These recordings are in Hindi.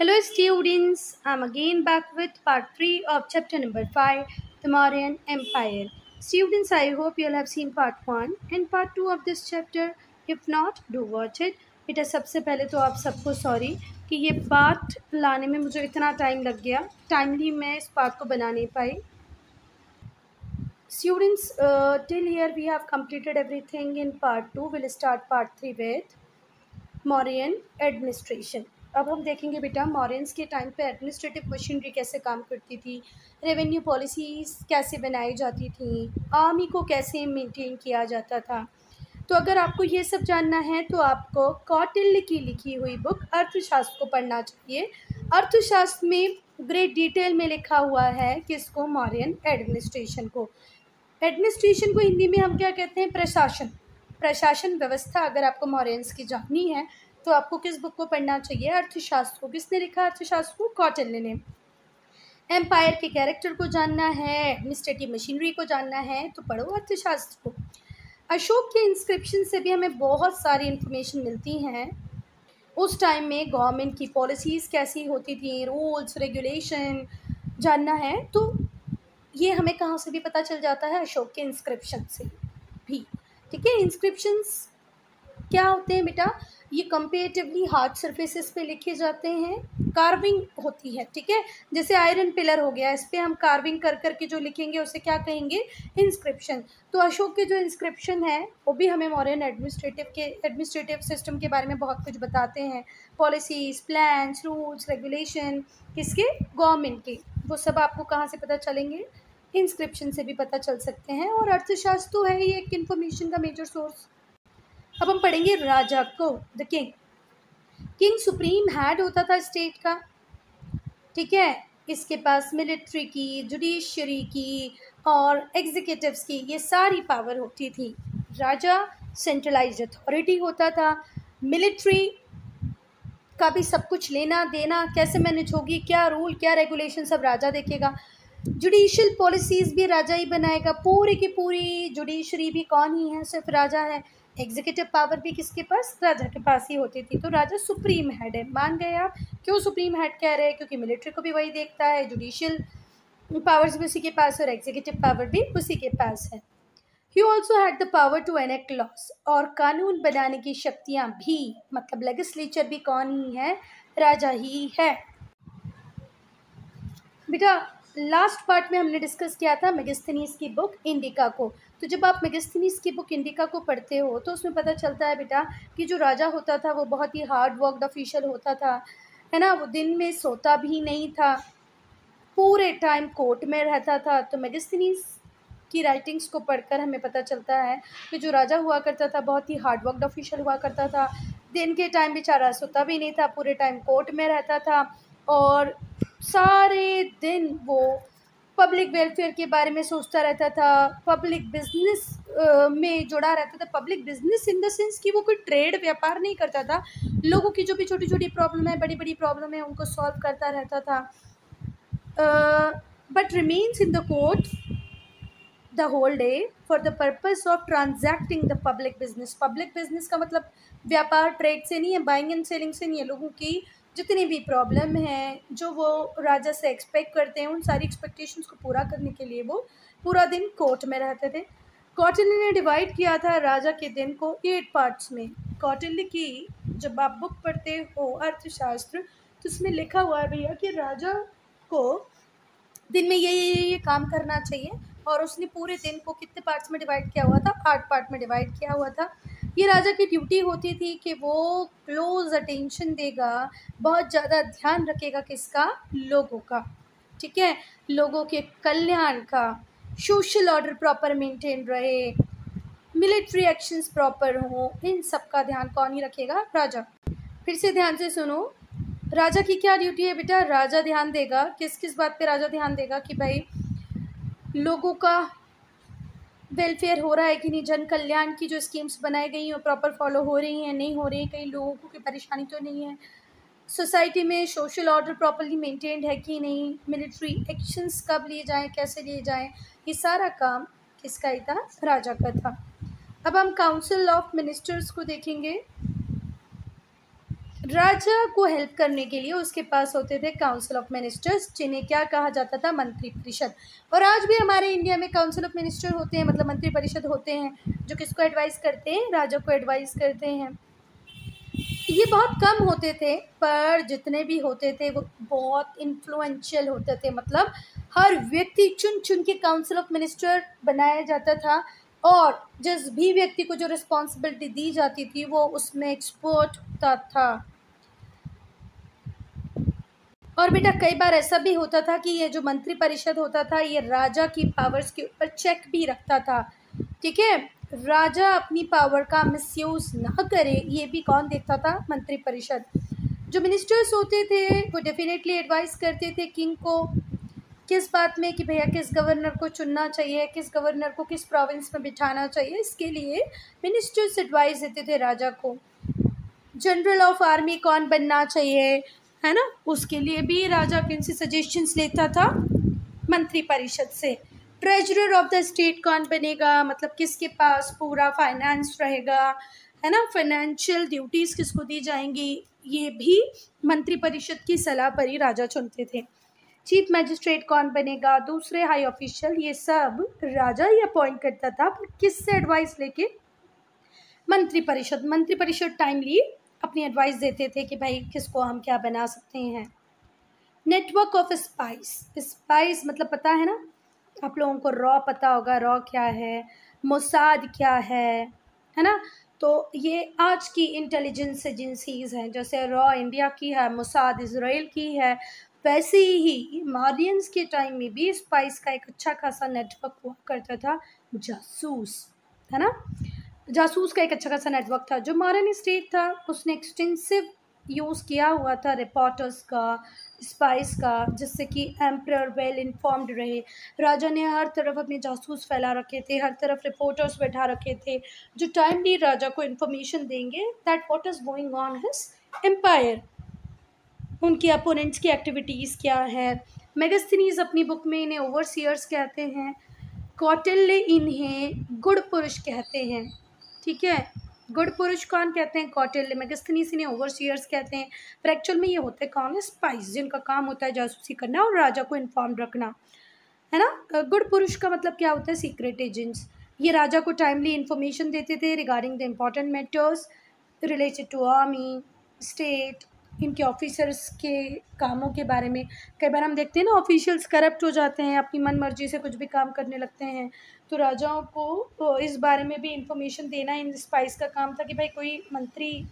Hello students I am again back with part three of chapter number five the Mauryan empire students I hope you have seen part one and part two of this chapter if not do watch it it सबसे पहले तो आप सबको सॉरी कि ये पार्ट लाने में मुझे इतना टाइम लग गया। टाइमली मैं इस पार्ट को बना नहीं पाई। Students till here we have completed everything in part two will start part three with Mauryan administration अब हम देखेंगे बेटा मॉरियंस के टाइम पे एडमिनिस्ट्रेटिव मशीनरी कैसे काम करती थी रेवेन्यू पॉलिसीज़ कैसे बनाई जाती थी आर्मी को कैसे मेंटेन किया जाता था। तो अगर आपको ये सब जानना है तो आपको कौटिल्य की लिखी हुई बुक अर्थशास्त्र को पढ़ना चाहिए। अर्थशास्त्र में ग्रेट डिटेल में लिखा हुआ है किसको? मॉरियन एडमिनिस्ट्रेशन को। एडमिनिस्ट्रेशन को हिंदी में हम क्या कहते हैं? प्रशासन। प्रशासन व्यवस्था, अगर आपको मॉरियंस की जाननी है तो आपको किस बुक को पढ़ना चाहिए? अर्थशास्त्र को। किसने लिखा अर्थशास्त्र को? कौटिल्य ने एम्पायर के कैरेक्टर को जानना है एडमिनिस्ट्रेटिव मशीनरी को जानना है तो पढ़ो अर्थशास्त्र को। अशोक के इंस्क्रिप्शन से भी हमें बहुत सारी इन्फॉर्मेशन मिलती हैं। उस टाइम में गवर्नमेंट की पॉलिसीज़ कैसी होती थी रूल्स रेगुलेशन जानना है तो ये हमें कहाँ से भी पता चल जाता है? अशोक के इंस्क्रिप्शन से भी। ठीक है इंस्क्रिप्शंस क्या होते हैं बेटा? ये कंपेरेटिवली हार्ड सरफेसेस पे लिखे जाते हैं। कार्विंग होती है, ठीक है? जैसे आयरन पिलर हो गया, इस पर हम कार्विंग कर करके जो लिखेंगे, उसे क्या कहेंगे? इंस्क्रिप्शन तो अशोक के जो इंस्क्रिप्शन है, वो भी हमें मॉडर्न एडमिनिस्ट्रेटिव के एडमिनिस्ट्रेटिव सिस्टम के बारे में बहुत कुछ बताते हैं। पॉलिसीज़ प्लान्स रूल्स रेगुलेशन किसके? गवर्नमेंट के। वो सब आपको कहाँ से पता चलेंगे? इंस्क्रिप्शन से भी पता चल सकते हैं। और अर्थशास्त्र तो है ही, एक इन्फॉर्मेशन का मेजर सोर्स अब हम पढ़ेंगे राजा को। The king king supreme head होता था स्टेट का, ठीक है? इसके पास मिलिट्री की जुडिशरी की और एग्जीक्यूटिव्स की ये सारी पावर होती थी। राजा सेंट्रलाइज अथॉरिटी होता था। मिलिट्री का भी सब कुछ लेना, देना, कैसे मैनेज होगी, क्या रूल क्या रेगुलेशन सब राजा देखेगा। जुडिशल पॉलिसीज़ भी राजा ही बनाएगा। पूरी की पूरी जुडिशरी भी कौन ही है? सिर्फ़ राजा है। एग्जीक्यूटिव पावर भी किसके पास? राजा के पास ही होती थी। तो राजा सुप्रीम हेड है। मान गए आप। क्यों सुप्रीम हेड कह रहे हैं? क्योंकि मिलिट्री को भी वही देखता है। जुडिशियल पावर्स भी उसी के पास और एग्जीक्यूटिव पावर भी उसी के पास है। He also had the power to enact laws और कानून बनाने की शक्तियाँ भी मतलब लेगिस्लेचर भी कौन ही है? राजा ही है। बेटा लास्ट पार्ट में हमने डिस्कस किया था मेगिस्थनीस की बुक इंडिका को। तो जब आप मेगिस्थनीस की बुक इंडिका को पढ़ते हो तो उसमें पता चलता है बेटा कि जो राजा होता था, वो बहुत ही हार्ड वर्कड ऑफिशियल होता था, है ना? वो दिन में सोता भी नहीं था, पूरे टाइम कोर्ट में रहता था। तो मेगिस्थनीस की राइटिंग्स को पढ़कर हमें पता चलता है कि जो राजा हुआ करता था, बहुत ही हार्ड वर्कड ऑफिशियल हुआ करता था। दिन के टाइम बेचारा सोता भी नहीं था, पूरे टाइम कोर्ट में रहता था और सारे दिन वो पब्लिक वेलफेयर के बारे में सोचता रहता था पब्लिक बिज़नेस में जुड़ा रहता था। Public business in the sense कि वो कोई ट्रेड व्यापार नहीं करता था। लोगों की जो भी छोटी छोटी प्रॉब्लम है बड़ी बड़ी प्रॉब्लम है, उनको सॉल्व करता रहता था। But remains in the court the whole day for the purpose of transacting the public business public business का मतलब व्यापार ट्रेड से नहीं है बाइंग एंड सेलिंग से नहीं है। लोगों की जितनी भी प्रॉब्लम है, जो वो राजा से एक्सपेक्ट करते हैं, उन सारी एक्सपेक्टेशंस को पूरा करने के लिए वो पूरा दिन कोर्ट में रहते थे। कौटिल्य ने डिवाइड किया था राजा के दिन को एट पार्ट्स में। कौटिल्य की जब आप बुक पढ़ते हो अर्थशास्त्र तो उसमें लिखा हुआ है भैया कि राजा को दिन में ये ये ये काम करना चाहिए, और उसने पूरे दिन को कितने पार्ट्स में डिवाइड किया हुआ था? आठ पार्ट में डिवाइड किया हुआ था। ये राजा की ड्यूटी होती थी कि वो क्लोज अटेंशन देगा, बहुत ज़्यादा ध्यान रखेगा किसका? लोगों का। ठीक है? लोगों के कल्याण का। सोशल ऑर्डर प्रॉपर मेंटेन रहे। मिलिट्री एक्शंस प्रॉपर हो। इन सब का ध्यान कौन ही रखेगा? राजा। फिर से ध्यान से सुनो। राजा की क्या ड्यूटी है बेटा? राजा ध्यान देगा। किस किस बात पे राजा ध्यान देगा कि भाई, लोगों का वेलफेयर हो रहा है कि नहीं? जन कल्याण की जो स्कीम्स बनाई गई हैं प्रॉपर फॉलो हो रही हैं, नहीं हो रही हैं? कई लोगों को कोई परेशानी तो नहीं है? सोसाइटी में सोशल ऑर्डर प्रॉपरली मेंटेन्ड है कि नहीं? मिलिट्री एक्शंस कब लिए जाएँ? कैसे लिए जाएँ? ये सारा काम किसका ही था? राजा का था। अब हम काउंसिल ऑफ़ मिनिस्टर्स को देखेंगे। राजा को हेल्प करने के लिए उसके पास होते थे काउंसिल ऑफ़ मिनिस्टर्स जिन्हें क्या कहा जाता था? मंत्री परिषद। और आज भी हमारे इंडिया में काउंसिल ऑफ़ मिनिस्टर होते हैं मतलब मंत्री परिषद होते हैं, जो किसको एडवाइस करते हैं? राजा को एडवाइस करते हैं। ये बहुत कम होते थे, पर जितने भी होते थे, वो बहुत इन्फ्लुएंशियल होते थे। मतलब हर व्यक्ति चुन चुन के काउंसिल ऑफ़ मिनिस्टर बनाया जाता था, और जिस भी व्यक्ति को जो रिस्पॉन्सिबिलिटी दी जाती थी, वो उसमें एक्सपर्ट होता था। और बेटा, कई बार ऐसा भी होता था कि ये जो मंत्री परिषद होता था, ये राजा की पावर्स के ऊपर चेक भी रखता था। ठीक है? राजा अपनी पावर का मिसयूज ना करे, ये भी कौन देखता था? मंत्री परिषद। जो मिनिस्टर्स होते थे, वो डेफिनेटली एडवाइस करते थे किंग को, किस बात में कि भैया, किस गवर्नर को चुनना चाहिए, किस गवर्नर को किस प्रोविंस में बिठाना चाहिए, इसके लिए मिनिस्टर्स एडवाइस देते थे राजा को। जनरल ऑफ़ आर्मी कौन बनना चाहिए? है ना? उसके लिए भी राजा किन से सजेशंस लेता था मंत्री परिषद से। ट्रेजरर ऑफ़ द स्टेट कौन बनेगा? मतलब किसके पास पूरा फाइनेंस रहेगा? है ना? फाइनेंशियल ड्यूटीज़ किसको दी जाएँगी? ये भी मंत्री परिषद की सलाह पर ही राजा चुनते थे। चीफ मजिस्ट्रेट कौन बनेगा? दूसरे हाई ऑफिशियल ये सब राजा ही अपॉइंट करता था। पर किससे एडवाइस लेके? मंत्री परिषद मंत्री परिषद टाइमली अपनी एडवाइस देते थे कि भाई किसको हम क्या बना सकते हैं। नेटवर्क ऑफ़ स्पाइस स्पाइस मतलब पता है ना? आप लोगों को रॉ पता होगा रॉ क्या है मोसाद क्या है है ना? तो ये आज की इंटेलिजेंस एजेंसीज हैं, जैसे रॉ इंडिया की है मोसाद इसराइल की है, वैसे ही मॉरियंस के टाइम में भी स्पाइस का एक अच्छा खासा नेटवर्क हुआ करता था जासूस है ना? जासूस का एक अच्छा खासा नेटवर्क था। जो मॉरन स्टेट था, उसने एक्सटेंसिव यूज़ किया हुआ था रिपोर्टर्स का स्पाइस का, जिससे कि एम्पर वेल इन्फॉर्म्ड रहे। राजा ने हर तरफ़ अपने जासूस फैला रखे थे, हर तरफ़ रिपोर्टर्स बैठा रखे थे। जो टाइमली राजा को इन्फॉर्मेशन देंगे that what is going on his empire उनके अपोनेंट्स की एक्टिविटीज़ क्या है? मेगस्थनीज अपनी बुक में इन्हें ओवरसीयर्स कहते हैं। कौटिल्य इन्हें गुड़ पुरुष कहते हैं। ठीक है? गुड़ पुरुष कौन कहते हैं? कौटिल्य मेगस्थनीस इन्हें ओवरसीयर्स कहते हैं। पर एक्चुअल में ये होते हैं कौन? है स्पाइस जिनका काम होता है जासूसी करना और राजा को इन्फॉर्म रखना। है ना? गुड़ पुरुष का मतलब क्या होता है? सीक्रेट एजेंट्स ये राजा को टाइमली इन्फॉर्मेशन देते थे regarding the important matters related to army state इनके ऑफिसर्स के कामों के बारे में। कई बार हम देखते हैं ना, ऑफिशियल्स करप्ट हो जाते हैं, अपनी मन मर्ज़ी से कुछ भी काम करने लगते हैं। तो राजाओं को इस बारे में भी इंफॉर्मेशन देना इन स्पाइस का काम था कि भाई कोई मंत्री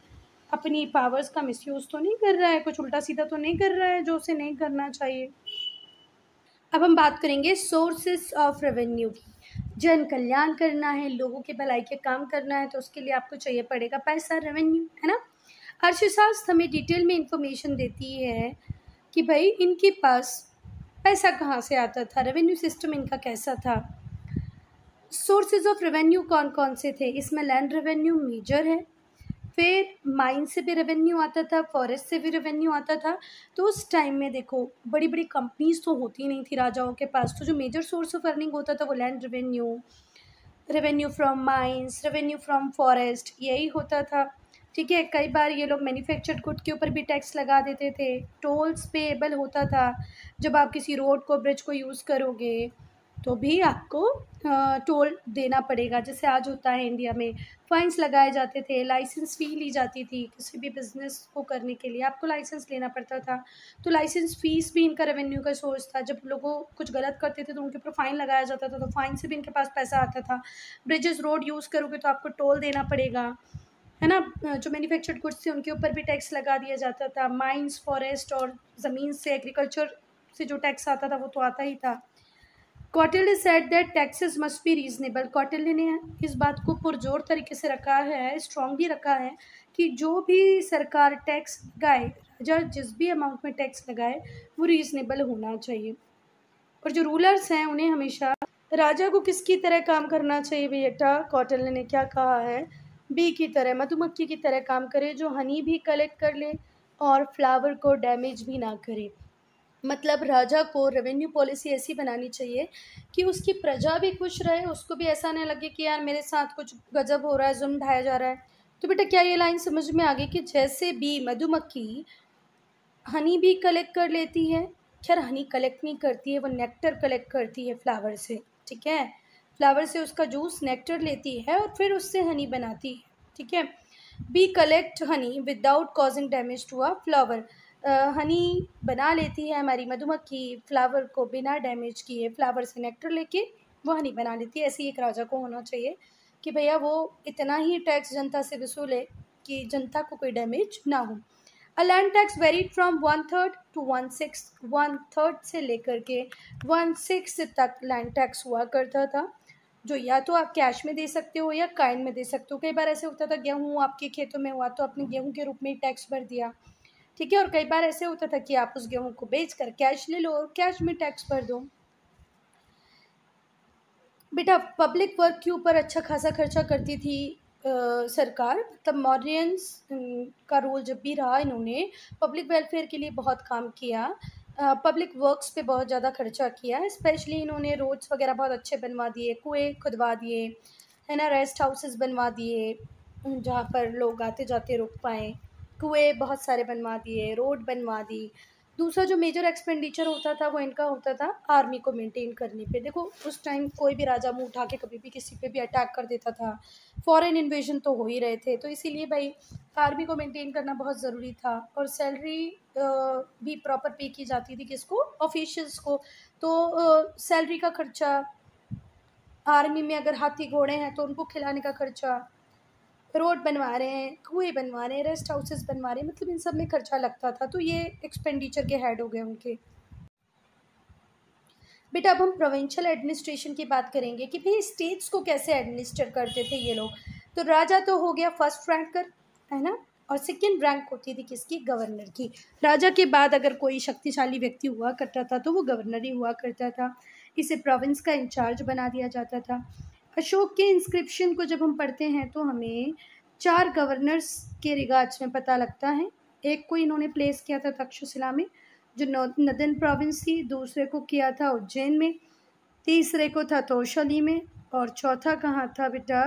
अपनी पावर्स का मिसयूज़ तो नहीं कर रहा है, कुछ उल्टा सीधा तो नहीं कर रहा है, जो उसे नहीं करना चाहिए। अब हम बात करेंगे सोर्सेस ऑफ़ रेवेन्यू की। जन कल्याण करना है, लोगों के भलाई के काम करना है तो उसके लिए आपको चाहिए पड़ेगा पैसा रेवेन्यू है ना? अर्थशास्त्र हमें डिटेल में इंफॉर्मेशन देती है कि भाई इनके पास पैसा कहाँ से आता था? रेवेन्यू सिस्टम इनका कैसा था? सोर्सेज ऑफ़ रेवेन्यू कौन कौन से थे? इसमें लैंड रेवेन्यू मेजर है। फिर माइन से भी रेवेन्यू आता था फॉरेस्ट से भी रेवेन्यू आता था। तो उस टाइम में देखो बड़ी बड़ी कंपनीज़ तो होती नहीं थी राजाओं के पास। तो जो मेजर सोर्स ऑफ़ अर्निंग होता था वो land revenue revenue from mines revenue from forest यही होता था। ठीक है, कई बार ये लोग मैन्युफैक्चर्ड गुड के ऊपर भी टैक्स लगा देते थे। टोल्स पेएबल होता था, जब आप किसी रोड को ब्रिज को यूज़ करोगे तो भी आपको टोल देना पड़ेगा। जैसे आज होता है इंडिया में फाइंस लगाए जाते थे लाइसेंस फ़ी ली जाती थी किसी भी बिज़नेस को करने के लिए। आपको लाइसेंस लेना पड़ता था। तो लाइसेंस फ़ीस भी इनका रेवेन्यू का सोर्स था। जब लोगों कुछ गलत करते थे तो उनके ऊपर फ़ाइन लगाया जाता था तो फ़ाइन से भी इनके पास पैसा आता था। ब्रिजेस रोड यूज़ करोगे तो आपको टोल देना पड़ेगा। है ना, जो मैन्युफैक्चर्ड गुड्स थे, उनके ऊपर भी टैक्स लगा दिया जाता था। माइंस फॉरेस्ट और ज़मीन से एग्रीकल्चर से जो टैक्स आता था, वो तो आता ही था। Kautilya said that taxes must be reasonable Kautilya ने इस बात को पुरजोर तरीके से रखा है स्ट्रॉन्गली रखा है कि जो भी सरकार टैक्स लगाए राजा जिस भी अमाउंट में टैक्स लगाए, वो रीज़नेबल होना चाहिए। और जो रूलर्स हैं, उन्हें हमेशा, राजा को किसकी तरह काम करना चाहिए बेटा कौटिल्य ने क्या कहा है? बी की तरह, मधुमक्खी की तरह काम करे, जो हनी भी कलेक्ट कर ले और फ्लावर को डैमेज भी ना करे। मतलब राजा को रेवेन्यू पॉलिसी ऐसी बनानी चाहिए कि उसकी प्रजा भी खुश रहे, उसको भी ऐसा नहीं लगे कि यार मेरे साथ कुछ गजब हो रहा है जुम्म ढाया जा रहा है। तो बेटा क्या ये लाइन समझ में आ गई कि जैसे बी मधुमक्खी हनी भी कलेक्ट कर लेती है, खैर हनी कलेक्ट नहीं करती है, वो नेक्टर कलेक्ट करती है फ्लावर से, ठीक है? फ्लावर से उसका जूस नेक्टर लेती है और फिर उससे हनी बनाती है, ठीक है? Bee collect honey without causing damage to a flower honey बना लेती है हमारी मधुमक्खी फ्लावर को बिना डैमेज किए फ्लावर से नेक्टर लेके वो हनी बना लेती है। ऐसे ही एक राजा को होना चाहिए कि भैया वो इतना ही टैक्स जनता से वसूले कि जनता को कोई डैमेज ना हो। A land tax varied from one third to one six one third से लेकर के वन सिक्स तक लैंड टैक्स हुआ करता था। जो या तो आप कैश में दे सकते हो या काइन में दे सकते हो। कई बार ऐसे होता था गेहूँ आपके खेतों में हुआ तो आपने गेहूँ के रूप में टैक्स भर दिया। ठीक है और कई बार ऐसे होता था कि आप उस गेहूँ को बेच कर कैश ले लो और कैश में टैक्स भर दो। बेटा पब्लिक वर्क के ऊपर अच्छा खासा खर्चा करती थी आ, सरकार। तब मॉरियंस का रोल जब भी रहा इन्होंने पब्लिक वेलफेयर के लिए बहुत काम किया। पब्लिक वर्क्स पे बहुत ज़्यादा खर्चा किया है स्पेशली इन्होंने रोड्स वगैरह बहुत अच्छे बनवा दिए, कुएँ खुदवा दिए, है ना रेस्ट हाउसेस बनवा दिए, जहाँ पर लोग आते जाते रुक पाएँ, कुएँ बहुत सारे बनवा दिए रोड बनवा दी। दूसरा जो मेजर एक्सपेंडिचर होता था, वो इनका होता था आर्मी को मेंटेन करने पे। देखो, उस टाइम कोई भी राजा मुँह उठा के कभी भी किसी पे भी अटैक कर देता था। फॉरेन इन्वेजन तो हो ही रहे थे। तो इसीलिए भाई आर्मी को मेंटेन करना बहुत ज़रूरी था और सैलरी भी प्रॉपर पे की जाती थी किसको? ऑफिशियल्स को। तो सैलरी का खर्चा आर्मी में अगर हाथी घोड़े हैं तो उनको खिलाने का खर्चा रोड बनवा रहे हैं, कुएँ बनवा रहे हैं, रेस्ट हाउसेस बनवा रहे हैं मतलब इन सब में खर्चा लगता था तो ये एक्सपेंडिचर के हेड हो गए उनके। बेटा अब हम प्रोविंशियल एडमिनिस्ट्रेशन की बात करेंगे कि भाई स्टेट्स को कैसे एडमिनिस्टर करते थे ये लोग? तो राजा तो हो गया फ़र्स्ट रैंकर है ना? और सेकेंड रैंक होती थी किसकी? गवर्नर की। राजा के बाद अगर कोई शक्तिशाली व्यक्ति हुआ करता था तो वो गवर्नर ही हुआ करता था। इसे प्रोविंस का इंचार्ज बना दिया जाता था। अशोक के इंस्क्रिप्शन को जब हम पढ़ते हैं तो हमें चार गवर्नर्स के रिगार्ड्स में पता लगता है। एक को इन्होंने प्लेस किया था तक्षशिला में, जो नदन प्रोविंस थी दूसरे को किया था उज्जैन में, तीसरे को था तोशली में, और चौथा कहाँ था बेटा?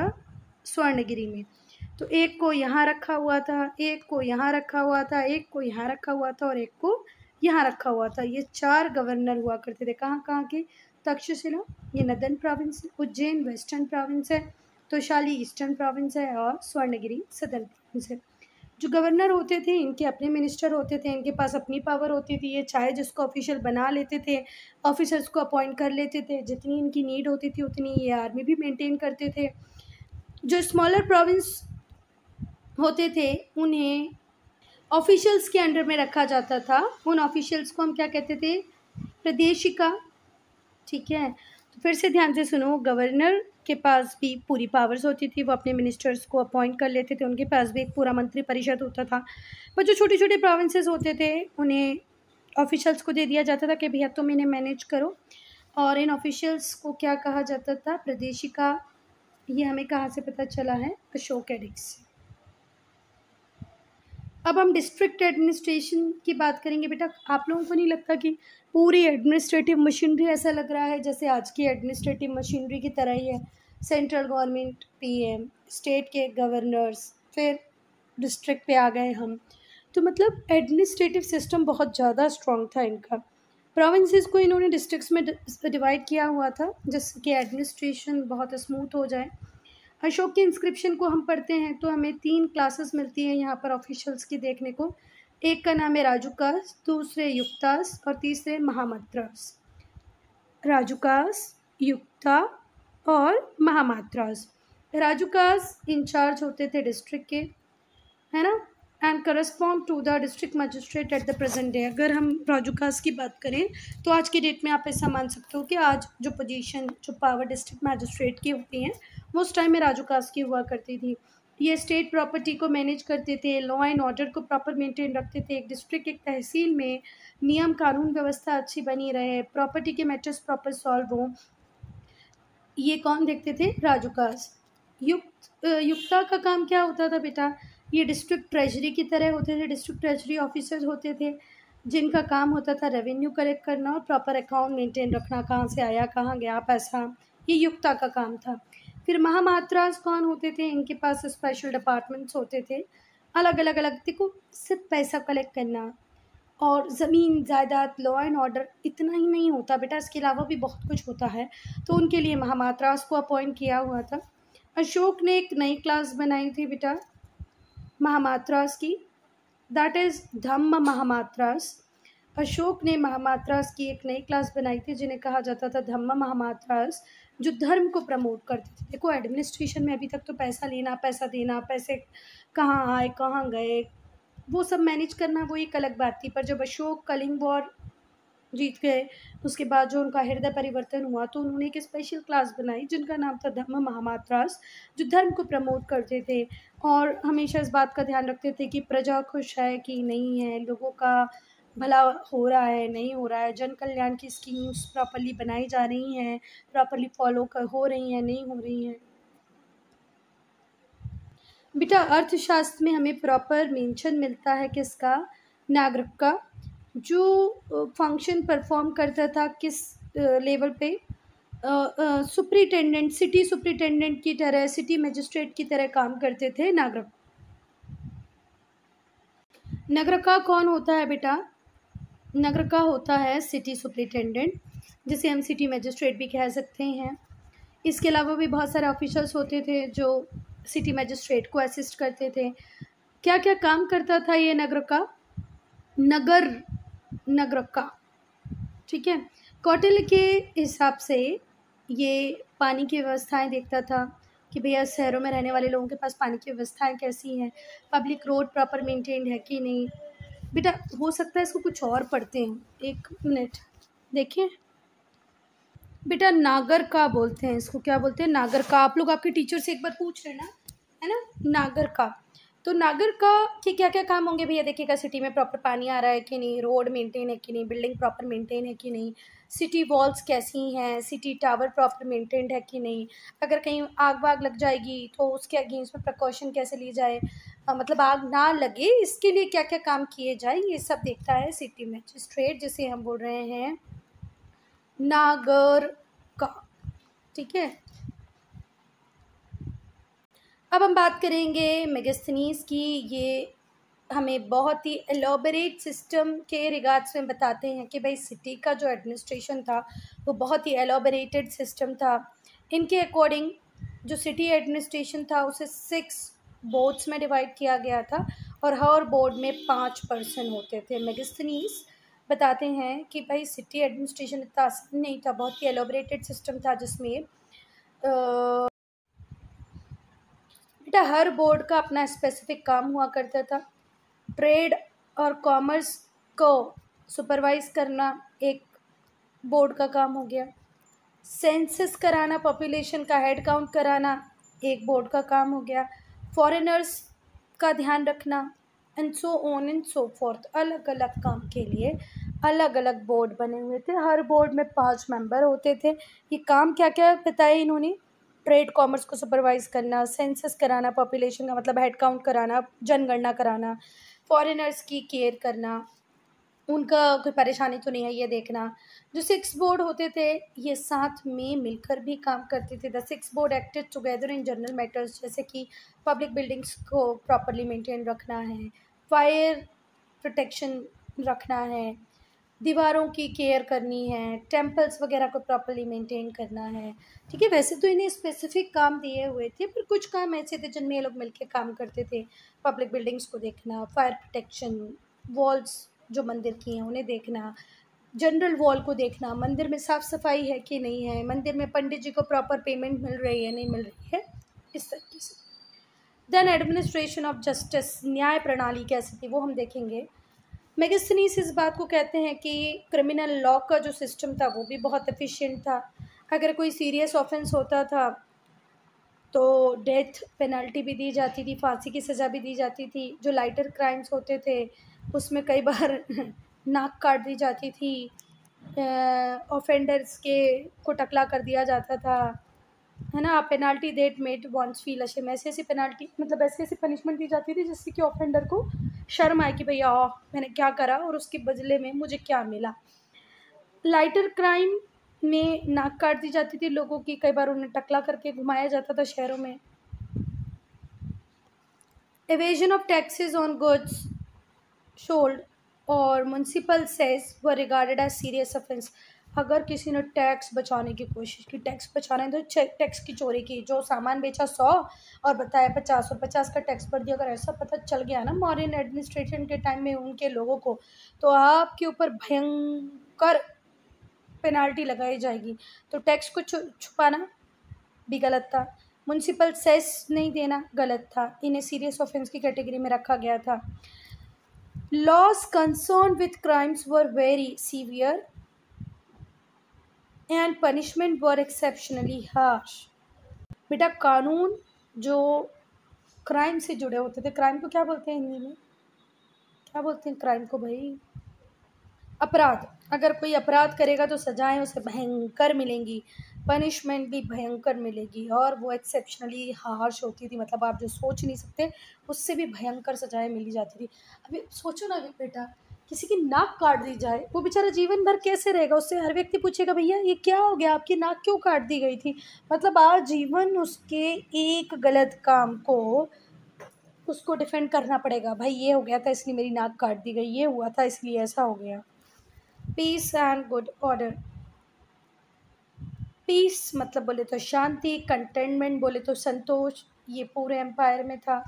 स्वर्णगिरी में। तो एक को यहाँ रखा हुआ था, एक को यहाँ रखा हुआ था, एक को यहाँ रखा हुआ था, और एक को यहाँ रखा हुआ था। ये चार गवर्नर हुआ करते थे। कहाँ कहाँ के? तक्षशिला ये northern province Ujjain western province है तोशाली ईस्टर्न प्रोविंस है और स्वर्णगिरी सदर्न प्रोविंस है। जो गवर्नर होते थे, इनके अपने मिनिस्टर होते थे, इनके पास अपनी पावर होती थी। ये चाहे जिसको ऑफिशियल बना लेते थे ऑफिसर्स को अपॉइंट कर लेते थे, जितनी इनकी नीड होती थी, उतनी ये आर्मी भी मेंटेन करते थे। जो स्मॉलर प्रोविंस होते थे, उन्हें ऑफिशियल्स के अंडर में रखा जाता था। उन ऑफिशियल्स को हम क्या कहते थे? प्रदेशिका ठीक है? तो फिर से ध्यान से सुनो, गवर्नर के पास भी पूरी पावर्स होती थी, वो अपने मिनिस्टर्स को अपॉइंट कर लेते थे, उनके पास भी एक पूरा मंत्री परिषद होता था। पर जो छोटे छोटे प्रोविंसेस होते थे, उन्हें ऑफिशियल्स को दे दिया जाता था कि भैया तुम इन्हें मैनेज करो। और इन ऑफिशियल्स को क्या कहा जाता था? प्रदेशिका, ये हमें कहाँ से पता चला है? अशोक एडिक्स से। अब हम डिस्ट्रिक्ट एडमिनिस्ट्रेशन की बात करेंगे बेटा। आप लोगों को नहीं लगता कि पूरी एडमिनिस्ट्रेटिव मशीनरी ऐसा लग रहा है जैसे आज की एडमिनिस्ट्रेटिव मशीनरी की तरह ही है? सेंट्रल गवर्नमेंट पीएम स्टेट के गवर्नर्स फिर डिस्ट्रिक्ट पे आ गए हम। तो मतलब एडमिनिस्ट्रेटिव सिस्टम बहुत ज़्यादा स्ट्रॉन्ग था इनका। प्रोविंसेस को इन्होंने डिस्ट्रिक्ट्स में डिवाइड किया हुआ था, जिससे कि एडमिनिस्ट्रेशन बहुत स्मूथ हो जाए। अशोक के इंस्क्रिप्शन को हम पढ़ते हैं तो हमें तीन क्लासेस मिलती हैं यहाँ पर ऑफिशियल्स की देखने को। एक का नाम है राजुकास, दूसरे युक्तास और तीसरे महामात्रास। राजुकास, युक्ता और महामात्रास। राजुकास इंचार्ज होते थे डिस्ट्रिक्ट के, है ना? And correspond to the district magistrate at the present day अगर हम राजुकास की बात करें तो आज की डेट में आप ऐसा मान सकते हो कि आज जो पोजीशन जो पावर डिस्ट्रिक्ट मजिस्ट्रेट की होती हैं उस टाइम में राजुकास की हुआ करती थी। ये स्टेट प्रॉपर्टी को मैनेज करते थे लॉ एंड ऑर्डर को प्रॉपर मेंटेन रखते थे। एक डिस्ट्रिक्ट एक तहसील में नियम, कानून व्यवस्था अच्छी बनी रहे प्रॉपर्टी के मैटर्स प्रॉपर सॉल्व हों। ये कौन देखते थे? राजू कास युक्त, युक्ता का काम क्या होता था बेटा? ये डिस्ट्रिक्ट ट्रेजरी की तरह होते थे डिस्ट्रिक्ट ट्रेजरी ऑफिसर्स होते थे। जिनका काम होता था रेवेन्यू कलेक्ट करना और प्रॉपर अकाउंट मेंटेन रखना, कहाँ से आया, कहाँ गया, पैसा। ये युक्ता का काम था। फिर महामात्रास कौन होते थे, इनके पास स्पेशल डिपार्टमेंट्स होते थे। अलग अलग अलग देखो, सिर्फ़ पैसा कलेक्ट करना और ज़मीन, जायदाद लॉ एंड ऑर्डर इतना ही नहीं होता बेटा, इसके अलावा भी बहुत कुछ होता है। तो उनके लिए महामात्रास को अपॉइंट किया हुआ था। अशोक ने एक नई क्लास बनाई थी बेटा महामात्रास की। दैट इज़ धम्म महामात्रास अशोक ने महामात्रास की एक नई क्लास बनाई थी, जिन्हें कहा जाता था धम्म महामात्रास, जो धर्म को प्रमोट करते थे। देखो एडमिनिस्ट्रेशन में अभी तक तो पैसा लेना, पैसा देना, पैसे कहाँ आए, कहाँ गए, वो सब मैनेज करना वो एक अलग बात थी। पर जब अशोक कलिंग वॉर जीत गए, उसके बाद जो उनका हृदय परिवर्तन हुआ तो उन्होंने एक स्पेशल क्लास बनाई, जिनका नाम था धम्म महामात्रास, जो धर्म को प्रमोट करते थे। और हमेशा इस बात का ध्यान रखते थे कि प्रजा खुश है कि नहीं है, लोगों का भला हो रहा है, नहीं हो रहा है, जन कल्याण की स्कीम्स प्रॉपरली बनाई जा रही हैं प्रॉपरली फॉलो कर हो रही हैं, नहीं हो रही हैं। बेटा, अर्थशास्त्र में हमें प्रॉपर मेंशन मिलता है किसका? नागरिक का। जो फ़ंक्शन परफॉर्म करता था किस लेवल पे? सुप्रिटेंडेंट सिटी सुप्रिटेंडेंट की तरह सिटी मजिस्ट्रेट की तरह काम करते थे नागरिक। नगर का कौन होता है बेटा? नगर का होता है सिटी सुप्रिटेंडेंट, जिसे हम सिटी मजिस्ट्रेट भी कह सकते हैं। इसके अलावा भी बहुत सारे ऑफिसर्स होते थे जो सिटी मजिस्ट्रेट को असिस्ट करते थे। क्या क्या काम करता था ये नगर का? नगर नगर का, ठीक है? कौटिल्य के हिसाब से ये पानी की व्यवस्थाएँ देखता था कि भैया, शहरों में रहने वाले लोगों के पास पानी की व्यवस्थाएँ कैसी हैं? पब्लिक रोड प्रॉपर मेंटेन्ड है कि नहीं? बेटा, हो सकता है इसको कुछ और पढ़ते हैं। एक मिनट। देखिए। बेटा, नागर का बोलते हैं इसको। क्या बोलते हैं? नागर का। आप लोग आपके टीचर से एक बार पूछ रहे ना है ना? नागर का। तो नागर का के क्या क्या काम होंगे भैया? देखिएगा सिटी में प्रॉपर पानी आ रहा है कि नहीं? रोड मेंटेन है कि नहीं? बिल्डिंग प्रॉपर मेंटेन है कि नहीं? सिटी वॉल्स कैसी हैं? सिटी टावर प्रॉपर मेंटेन्ड है कि नहीं? अगर कहीं आग वाग लग जाएगी तो उसके अगेंस्ट में प्रिकॉशन कैसे ली जाए? मतलब आग ना लगे, इसके लिए क्या क्या काम किए जाए, ये सब देखता है सिटी मजिस्ट्रेट जिसे हम बोल रहे हैं, नागर का, ठीक है? अब हम बात करेंगे मेगस्थनीस की। ये हमें बहुत ही एलोबरेट सिस्टम के रिगार्ड्स में बताते हैं कि भाई सिटी का जो एडमिनिस्ट्रेशन था, वो बहुत ही एलोबरेटेड सिस्टम था। इनके अकॉर्डिंग जो सिटी एडमिनिस्ट्रेशन था, उसे सिक्स बोर्ड्स में डिवाइड किया गया था और हर बोर्ड में पाँच पर्सन होते थे। मेगस्थनीस बताते हैं कि भाई सिटी एडमिनिस्ट्रेशन इतना आसान नहीं था, बहुत ही एलोबरेटेड सिस्टम था जिसमें बेटा हर बोर्ड का अपना स्पेसिफिक काम हुआ करता था। ट्रेड और कॉमर्स को सुपरवाइज करना एक बोर्ड का काम हो गया। सेंसस कराना पॉपुलेशन का हेड काउंट कराना एक बोर्ड का काम हो गया। फॉरेनर्स का ध्यान रखना and so on and so forth अलग अलग काम के लिए अलग अलग बोर्ड बने हुए थे। हर बोर्ड में पाँच मेंबर होते थे। ये काम क्या क्या बताया इन्होंने? ट्रेड कॉमर्स को सुपरवाइज करना सेंसस कराना पॉपुलेशन का मतलब हेड काउंट कराना, जनगणना कराना फॉरेनर्स की केयर करना उनका कोई परेशानी तो नहीं है ये देखना। जो सिक्स बोर्ड होते थे, ये साथ में मिलकर भी काम करते थे। The six board acted together in general matters जैसे कि पब्लिक बिल्डिंग्स को प्रॉपरली मेंटेन रखना है फायर प्रोटेक्शन रखना है, दीवारों की केयर करनी है टेम्पल्स वगैरह को प्रॉपरली मेंटेन करना है। ठीक है, वैसे तो इन्हें स्पेसिफिक काम दिए हुए थे, पर कुछ काम ऐसे थे जिनमें ये लोग मिलकर काम करते थे। पब्लिक बिल्डिंग्स को देखना फायर प्रोटेक्शन वॉल्स जो मंदिर की हैं, उन्हें देखना। जनरल वॉल को देखना, मंदिर में साफ़ सफ़ाई है कि नहीं है, मंदिर में पंडित जी को प्रॉपर पेमेंट मिल रही है, नहीं मिल रही है, इस तरीके से। देन एडमिनिस्ट्रेशन ऑफ़ जस्टिस न्याय प्रणाली कैसी थी, वो हम देखेंगे। मेगस्थनीस इस बात को कहते हैं कि क्रिमिनल लॉ का जो सिस्टम था, वो भी बहुत एफिशिएंट था। अगर कोई सीरियस ऑफेंस होता था तो डेथ पेनल्टी भी दी जाती थी, फांसी की सज़ा भी दी जाती थी। जो लाइटर क्राइम्स होते थे उसमें कई बार नाक काट दी जाती थी ऑफेंडर्स के को टकला कर दिया जाता था, है ना? Penalty that made ones feel ashamed ऐसी ऐसी पेनाल्टी मतलब ऐसी ऐसी पनिशमेंट दी जाती थी जिससे कि ऑफेंडर को शर्म आए कि भैया मैंने क्या करा और उसके बदले में मुझे क्या मिला? लाइटर क्राइम में नाक काट दी जाती थी लोगों की, कई बार उन्हें टकला करके घुमाया जाता था शहरों में। Evasion of taxes on goods sold और municipal cess were regarded as serious offence अगर किसी ने टैक्स बचाने की कोशिश की टैक्स बचाने तो टैक्स की चोरी की, जो सामान बेचा सौ और बताया पचास और पचास का टैक्स भर दिया, अगर ऐसा पता चल गया ना मॉडर्न एडमिनिस्ट्रेशन के टाइम में उनके लोगों को तो आपके ऊपर भयंकर पेनाल्टी लगाई जाएगी। तो टैक्स को छुपाना भी गलत था। म्यूनसिपल सेस नहीं देना गलत था। इन्हें सीरियस ऑफेंस की कैटेगरी में रखा गया था। Laws concern with crimes were very severe and punishment were exceptionally harsh बेटा, कानून जो क्राइम से जुड़े होते थे क्राइम को क्या बोलते हैं हिंदी में? क्या बोलते हैं क्राइम को भाई? अपराध। अगर कोई अपराध करेगा तो सजाएँ, उसे भयंकर मिलेंगी। पनिशमेंट भी भयंकर मिलेगी और वो एक्सेप्शनली हार्श होती थी मतलब आप जो सोच नहीं सकते, उससे भी भयंकर सजाएँ मिली जाती थी। अभी सोचो ना बेटा, किसी की नाक काट दी जाए, वो बेचारा जीवन भर कैसे रहेगा? उससे हर व्यक्ति पूछेगा, भैया, ये क्या हो गया? आपकी नाक क्यों काट दी गई थी? मतलब आज जीवन उसके एक गलत काम को, उसको डिफेंड करना पड़ेगा। भाई, ये हो गया था, इसलिए मेरी नाक काट दी गई, ये हुआ था, इसलिए ऐसा हो गया। Peace and good order peace मतलब बोले तो शांति कंटेनमेंट बोले तो संतोष ये पूरे एम्पायर में था।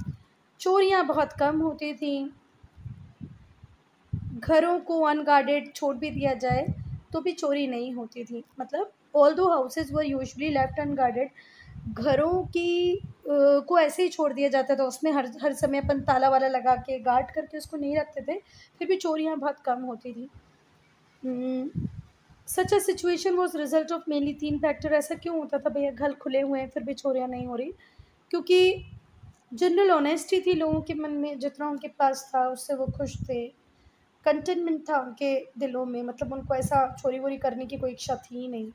चोरियाँ बहुत कम होती थी। घरों को अनगार्डेड छोड़ भी दिया जाए तो भी चोरी नहीं होती थी। मतलब all the houses were usually left unguarded घरों की आ, को ऐसे ही छोड़ दिया जाता था। उसमें हर हर समय अपन ताला वाला लगा के गार्ड करके उसको नहीं रखते थे फिर भी चोरियाँ बहुत कम होती थी। Such a situation was result of mainly तीन फैक्टर ऐसा क्यों होता था भैया? घर खुले हुए हैं, फिर भी चोरियाँ नहीं हो रही। क्योंकि जनरल ऑनेस्टी थी लोगों के मन में, जितना उनके पास था, उससे वो खुश थे। कंटेनमेंट था उनके दिलों में मतलब उनको ऐसा चोरी वोरी करने की कोई इच्छा थी ही नहीं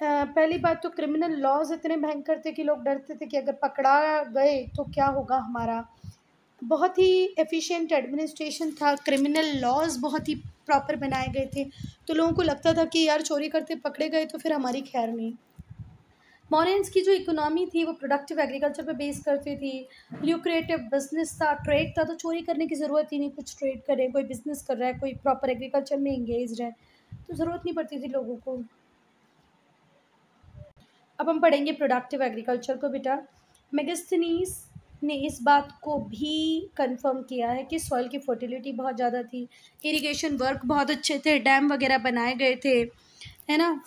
पहली बात तो क्रिमिनल लॉज इतने भयंकर थे कि लोग डरते थे कि अगर पकड़ा गए तो क्या होगा हमारा? बहुत ही एफिशिएंट एडमिनिस्ट्रेशन था क्रिमिनल लॉज बहुत ही प्रॉपर बनाए गए थे। तो लोगों को लगता था कि यार चोरी करते पकड़े गए तो फिर हमारी खैर नहीं। मॉरेंस की जो इकोनॉमी थी वो प्रोडक्टिव एग्रीकल्चर पे बेस करती थी। ल्यूक्रेटिव बिज़नेस था ट्रेड था तो चोरी करने की ज़रूरत ही नहीं, कुछ ट्रेड करें, कोई बिज़नेस कर रहा है, कोई प्रॉपर एग्रीकल्चर में इंगेज है तो ज़रूरत नहीं पड़ती थी लोगों को। अब हम पढ़ेंगे प्रोडक्टिव एग्रीकल्चर को बेटा। मेगस्थनीस ने इस बात को भी कंफर्म किया है कि सॉइल की फर्टिलिटी बहुत ज़्यादा थी इरिगेशन वर्क बहुत अच्छे थे डैम वगैरह बनाए गए थे, है ना?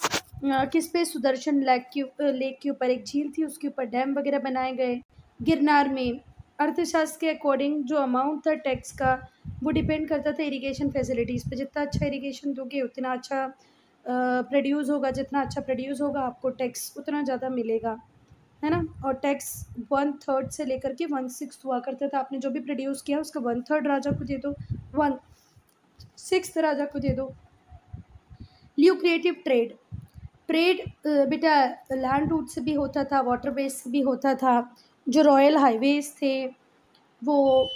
किस पे? सुदर्शन लेक के लेक के ऊपर एक झील थी, उसके ऊपर डैम वगैरह बनाए गए। गिरनार में अर्थशास्त्र के अकॉर्डिंग जो अमाउंट था टैक्स का, वो डिपेंड करता था इरिगेशन फैसिलिटीज़ पे। जितना अच्छा इरिगेशन दोगे, उतना अच्छा प्रोड्यूस होगा, जितना अच्छा प्रोड्यूस होगा, आपको टैक्स उतना ज़्यादा मिलेगा। है ना? और टैक्स वन थर्ड से लेकर के वन सिक्स हुआ करता था। आपने जो भी प्रोड्यूस किया, उसका वन थर्ड राजा को दे दो। वन सिक्स राजा को दे दो। ल्यूक्रिएटिव ट्रेड ट्रेड बेटा लैंड रूट से भी होता था वाटर बेस से भी होता था। जो रॉयल हाईवेज थे, वो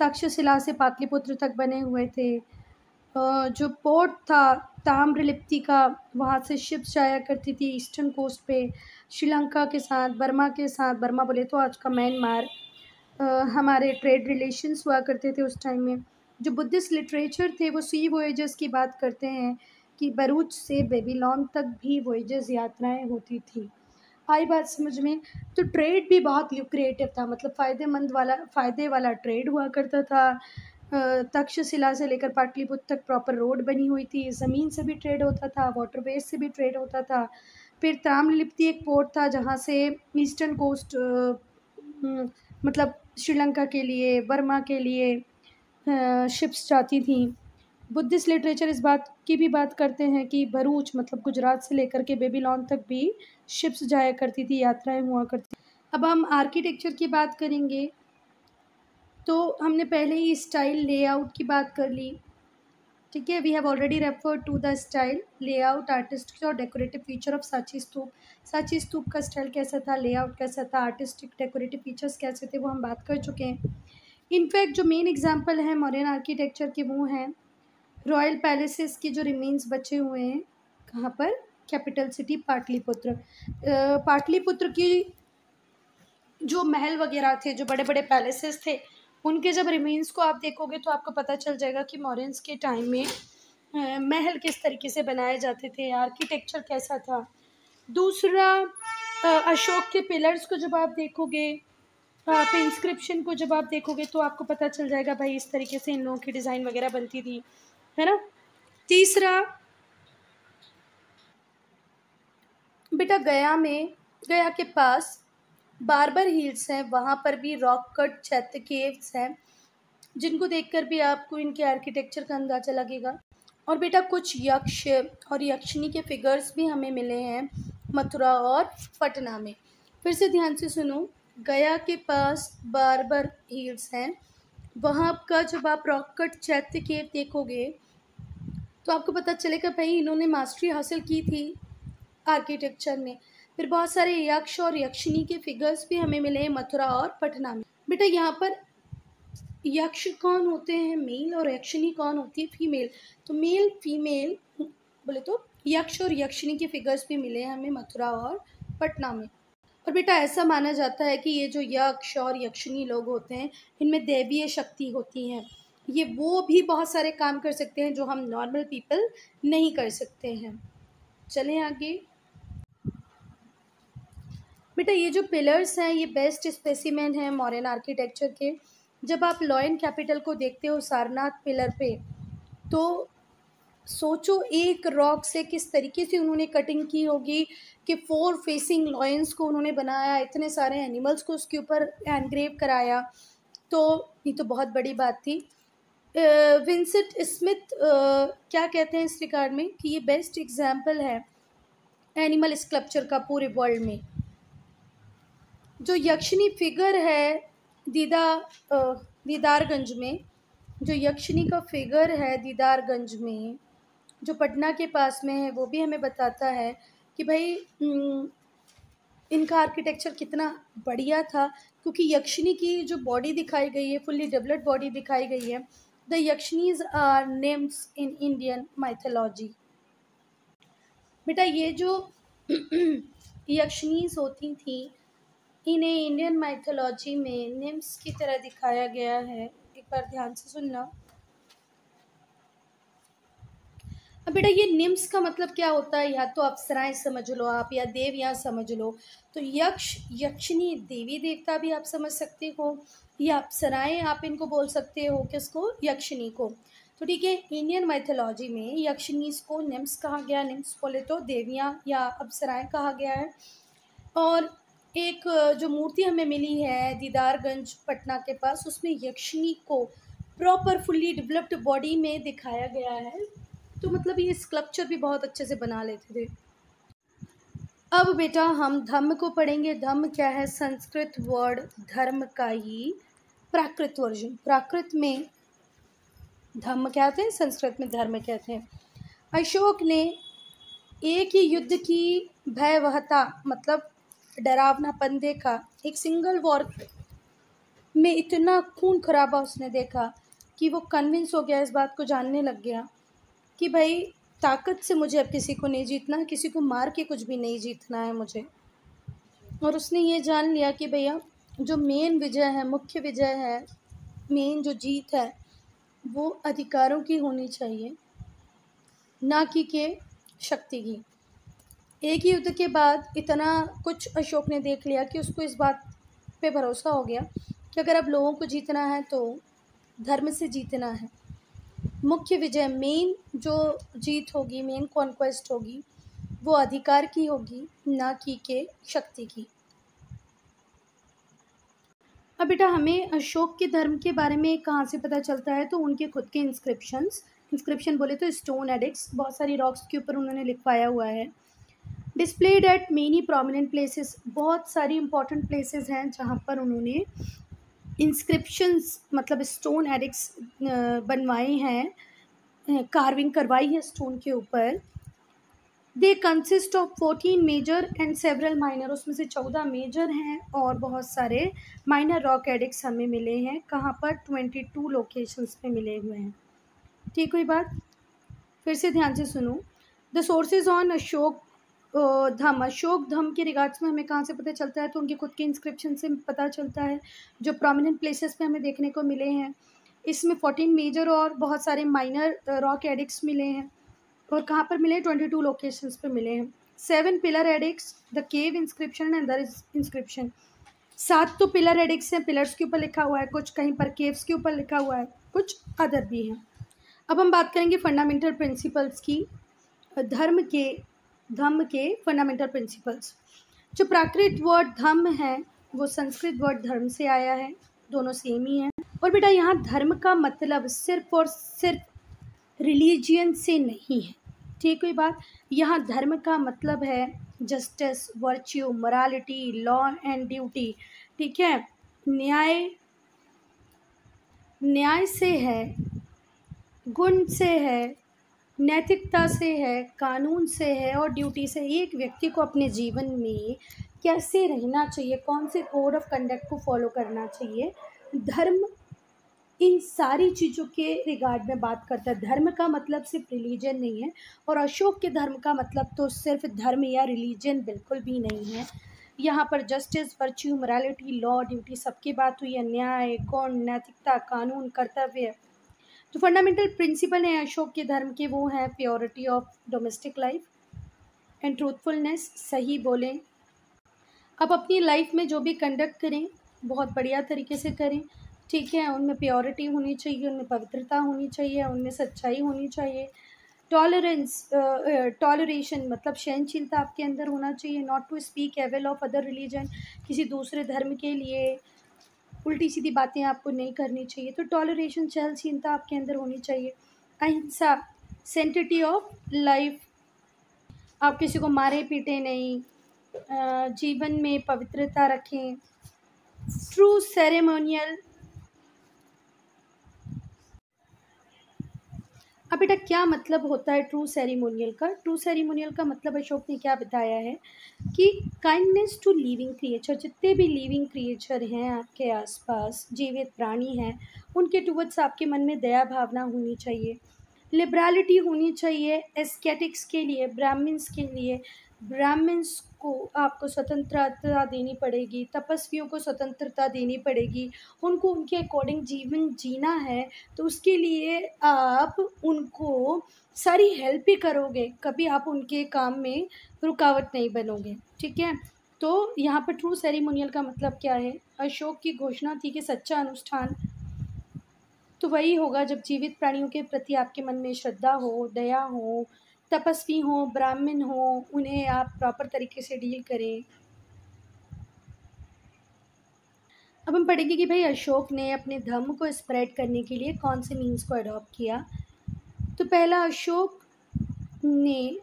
तक्षशिला से पाटलिपुत्र तक बने हुए थे। जो पोर्ट था, ताम्रलिप्ति का, वहाँ से शिप्स जाया करती थी ईस्टर्न कोस्ट पे। श्रीलंका के साथ, बर्मा के साथ, बर्मा बोले तो आज का म्यांमार हमारे ट्रेड रिलेशंस हुआ करते थे उस टाइम में। जो बुद्धिस्ट लिटरेचर थे वो सी वोएजर्स की बात करते हैं कि बरूच से बेबीलोन तक भी वोएजेस यात्राएँ होती थी। आई बात समझ में? तो ट्रेड भी बहुत ल्यूक्रिएटिव था मतलब फ़ायदेमंद वाला, फ़ायदे वाला ट्रेड हुआ करता था। तक्षशिला से लेकर पाटलिपुत्र तक प्रॉपर रोड बनी हुई थी, ज़मीन से भी ट्रेड होता था वाटरवेज से भी ट्रेड होता था। फिर ताम्रलिप्ति एक पोर्ट था जहाँ से ईस्टर्न कोस्ट मतलब श्रीलंका के लिए, बर्मा के लिए शिप्स जाती थी। बुद्धिस्ट लिटरेचर इस बात की भी बात करते हैं कि भरूच मतलब गुजरात से लेकर के बेबीलोन तक भी शिप्स जाया करती थी, यात्राएँ हुआ करती अब हम आर्किटेक्चर की बात करेंगे। तो हमने पहले ही स्टाइल लेआउट की बात कर ली। ठीक है we have already refer to the style layout artistic और डेकोरेटिव फीचर ऑफ़ साची स्तूप साची स्तूप का स्टाइल कैसा था लेआउट कैसा था आर्टिस्टिक डेकोरेटिव फीचर्स कैसे थे, वो हम बात कर चुके हैं। इनफैक्ट जो मेन एग्जांपल है मॉडर्न आर्किटेक्चर के, वो हैं रॉयल पैलेसेस के जो रिमेन्स बचे हुए हैं, कहाँ पर? कैपिटल सिटी पाटलिपुत्र पाटलिपुत्र की जो महल वगैरह थे, जो बड़े बड़े पैलेसेस थे उनके जब रिमेन्स को आप देखोगे तो आपको पता चल जाएगा कि मॉरियंस के टाइम में महल किस तरीके से बनाए जाते थे आर्किटेक्चर कैसा था। दूसरा अशोक के पिलर्स को जब आप देखोगे आप इंस्क्रिप्शन को जब आप देखोगे तो आपको पता चल जाएगा भाई इस तरीके से इन लोगों की डिज़ाइन वगैरह बनती थी, है ना? तीसरा, बेटा गया में, गया के पास बारबर हिल्स हैं, वहाँ पर भी रॉक कट चैत्य केव्स हैं, जिनको देखकर भी आपको इनके आर्किटेक्चर का अंदाज़ा लगेगा। और बेटा कुछ यक्ष और यक्षिणी के फिगर्स भी हमें मिले हैं मथुरा और पटना में। फिर से ध्यान से सुनो, गया के पास बारबर हिल्स हैं, वहाँ का जब आप रॉक कट चैत्य केव देखोगे तो आपको पता चलेगा भाई इन्होंने मास्टरी हासिल की थी आर्किटेक्चर में। फिर बहुत सारे यक्ष और यक्षिणी के फिगर्स भी हमें मिले हैं, मथुरा और पटना में। बेटा, यहाँ पर यक्ष कौन होते हैं? मेल और यक्षिणी कौन होती है? फीमेल तो मेल फीमेल बोले तो यक्ष और यक्षिणी के फिगर्स भी मिले हैं हमें मथुरा और पटना में। और बेटा, ऐसा माना जाता है कि ये जो यक्ष और यक्षिणी लोग होते हैं, इनमें दैवीय शक्ति होती हैं। ये वो भी बहुत सारे काम कर सकते हैं जो हम नॉर्मल पीपल नहीं कर सकते हैं। चलें आगे। बेटा, ये जो पिलर्स हैं, ये बेस्ट स्पेसिमेन हैं मॉडर्न आर्किटेक्चर के। जब आप लॉयन कैपिटल को देखते हो सारनाथ पिलर पे तो सोचो एक रॉक से किस तरीके से उन्होंने कटिंग की होगी, कि फोर फेसिंग लॉयंस को उन्होंने बनाया, इतने सारे एनिमल्स को उसके ऊपर एनग्रेव कराया। तो ये तो बहुत बड़ी बात थी। विंसेंट स्मिथ क्या कहते हैं इस रिगार्ड में कि ये बेस्ट एग्ज़ाम्पल है एनिमल स्कल्पचर का पूरे वर्ल्ड में। जो यक्षिणी फिगर है दीदा दीदारगंज में, जो यक्षिणी का फिगर है दीदारगंज में, जो पटना के पास में है, वो भी हमें बताता है कि भाई इनका आर्किटेक्चर कितना बढ़िया था, क्योंकि यक्षिणी की जो बॉडी दिखाई गई है फुल्ली डेवलप्ड बॉडी दिखाई गई है the yakshinis are names in Indian mythology बेटा, ये जो यक्षिणीज होती थी इन्हें इंडियन माइथोलॉजी में निम्स की तरह दिखाया गया है। एक बार ध्यान से सुनना अब बेटा, ये निम्स का मतलब क्या होता है? या तो अप्सराएँ समझ लो आप, या देव यहाँ समझ लो। तो यक्ष, यक्षिणी देवी देवता भी आप समझ सकते हो। या अप्सराएँ आप इनको बोल सकते हो किसको? यक्षिणी को। तो ठीक है इंडियन माइथोलॉजी में यक्षिणीस को निम्स कहा गया। निम्स बोले तो देवियाँ या अप्सराएँ कहा गया है। और एक, जो मूर्ति हमें मिली है दीदारगंज पटना के पास, उसमें यक्षिणी को प्रॉपर फुल्ली डेवलप्ड बॉडी में दिखाया गया है। तो मतलब ये स्कल्पचर भी बहुत अच्छे से बना लेते थे। अब बेटा हम धम्म को पढ़ेंगे। धम्म क्या है? संस्कृत वर्ड धर्म का ही प्राकृत वर्जन। प्राकृत में धम्म कहते हैं? संस्कृत में धर्म कहते हैं। अशोक ने एक ही युद्ध की भयवहता मतलब डरावनापन देखा। एक सिंगल वॉर में इतना खून खराबा उसने देखा कि वो कन्विंस हो गया इस बात को जानने लग गया कि भाई, ताकत से मुझे अब किसी को नहीं जीतना, किसी को मार के कुछ भी नहीं जीतना है मुझे। और उसने ये जान लिया कि भैया, जो मेन विजय है, मुख्य विजय है मेन जो जीत है, वो अधिकारों की होनी चाहिए, ना कि के शक्ति की। एक ही युद्ध के बाद इतना कुछ अशोक ने देख लिया कि उसको इस बात पे भरोसा हो गया कि अगर अब लोगों को जीतना है तो धर्म से जीतना है। मुख्य विजय मेन जो जीत होगी मेन कॉन्क्वेस्ट होगी, वो अधिकार की होगी, ना कि के शक्ति की। अब बेटा, हमें अशोक के धर्म के बारे में कहाँ से पता चलता है? तो उनके खुद के इंस्क्रिप्शंस इंस्क्रिप्शन बोले तो स्टोन एडिक्स बहुत सारी रॉक्स के ऊपर उन्होंने लिखवाया हुआ है। Displayed at many prominent places बहुत सारी इंपॉर्टेंट प्लेसेस हैं जहाँ पर उन्होंने इंस्क्रिप्शंस मतलब स्टोन एडिक्स बनवाए हैं कार्विंग करवाई है स्टोन के ऊपर। They consist of fourteen major and several minor उसमें से चौदह मेजर हैं और बहुत सारे माइनर रॉक एडिक्स हमें मिले हैं। कहाँ पर? ट्वेंटी टू लोकेशंस पे मिले हुए हैं। ठीक हुई बात? फिर से ध्यान से सुनो। द सोर्सेज ऑन अशोक धम, अशोक धम के रिगार्ड्स में हमें कहाँ से पता चलता है? तो उनके खुद के इंस्क्रिप्शन से पता चलता है, जो प्रोमिनेंट प्लेसेस पे हमें देखने को मिले हैं। इसमें फोर्टीन मेजर और बहुत सारे माइनर रॉक एडिक्स मिले हैं। और कहाँ पर मिले? ट्वेंटी टू लोकेशंस पे मिले हैं। Seven pillar edicts the cave inscription and other inscription सात तो पिलर एडिक्स हैं पिलर्स के ऊपर लिखा हुआ है, कुछ कहीं पर केव्स के ऊपर लिखा हुआ है, कुछ अदर भी हैं। अब हम बात करेंगे फंडामेंटल प्रिंसिपल्स की। धर्म के धम्म के फंडामेंटल प्रिंसिपल्स जो प्राकृत वर्ड धम्म है, वो संस्कृत वर्ड धर्म से आया है, दोनों सेम ही हैं। और बेटा, यहाँ धर्म का मतलब सिर्फ़ और सिर्फ़ रिलीजियन से नहीं है। ठीक हुई बात? यहाँ धर्म का मतलब है justice virtue morality law and duty ठीक है? न्याय न्याय से है, गुण से है नैतिकता से है, कानून से है और ड्यूटी से एक व्यक्ति को अपने जीवन में कैसे रहना चाहिए, कौन से कोड ऑफ़ कंडक्ट को फॉलो करना चाहिए? धर्म इन सारी चीज़ों के रिगार्ड में बात करता है। धर्म का मतलब सिर्फ़ रिलीजन नहीं है और अशोक के धर्म का मतलब तो सिर्फ़ धर्म या रिलीजन बिल्कुल भी नहीं है। यहाँ पर justice virtue morality law duty सबकी बात हुई। है न्याय कौन? नैतिकता, कानून, कर्तव्य। जो फंडामेंटल प्रिंसिपल हैं अशोक के धर्म के, वो हैं purity of domestic life and truthfulness सही बोलें। आप अपनी लाइफ में जो भी कंडक्ट करें, बहुत बढ़िया तरीके से करें। ठीक है, उनमें प्योरिटी होनी चाहिए, उनमें पवित्रता होनी चाहिए, उनमें सच्चाई होनी चाहिए। टॉलरेंस टॉलरेशन मतलब सहनशीलता आपके अंदर होना चाहिए not to speak evil of other religion किसी दूसरे धर्म के लिए। उल्टी सीधी बातें आपको नहीं करनी चाहिए तो टॉलरेशन सहनशीलता आपके अंदर होनी चाहिए। अहिंसा सेंटिटी ऑफ़ लाइफ आप किसी को मारे पीटे नहीं जीवन में पवित्रता रखें। ट्रू सेरेमोनियल अब बेटा, क्या मतलब होता है ट्रू सेरिमोनियल का? ट्रू सेरिमोनियल का मतलब अशोक ने क्या बताया है? कि काइंडनेस टू लिविंग क्रिएचर जितने भी लिविंग क्रिएचर हैं आपके आसपास, जीवित प्राणी हैं, उनके टूवर्ड्स आपके मन में दया भावना होनी चाहिए लिबरालिटी होनी चाहिए एस्केटिक्स के लिए, ब्राह्मण्स के लिए, ब्राह्मण्स को आपको स्वतंत्रता देनी पड़ेगी, तपस्वियों को स्वतंत्रता देनी पड़ेगी, उनको उनके अकॉर्डिंग जीवन जीना है तो उसके लिए आप उनको सारी हेल्प ही करोगे, कभी आप उनके काम में रुकावट नहीं बनोगे, ठीक है? तो यहाँ पर ट्रू सेरिमोनियल का मतलब क्या है? अशोक की घोषणा थी कि सच्चा अनुष्ठान तो वही होगा जब जीवित प्राणियों के प्रति आपके मन में श्रद्धा हो, दया हो तपस्वी हों, ब्राह्मण हों, उन्हें आप प्रॉपर तरीके से डील करें। अब हम पढ़ेंगे कि भाई अशोक ने अपने धर्म को स्प्रेड करने के लिए कौन से मीन्स को अडॉप्ट किया। तो पहला अशोक ने,